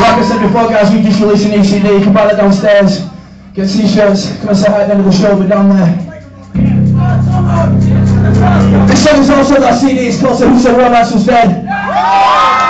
like I said before, guys, we just released an ECD. Come buy that downstairs. Get t-shirts. Come and say hi at the end of the show. We're down there. This song is also that CD. It's called So Who Said Romance Was Dead.